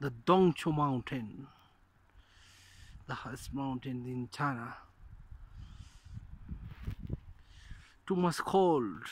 the Dongchou mountain the highest mountain in China. Too much cold.